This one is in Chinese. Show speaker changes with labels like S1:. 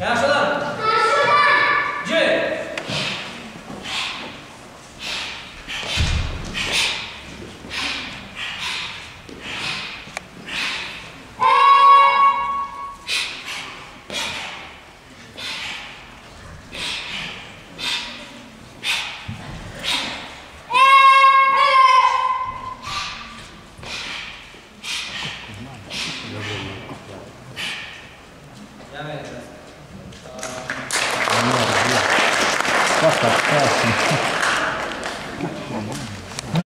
S1: 老师好。
S2: 进。哎。哎。
S3: satisfação. Tá, tá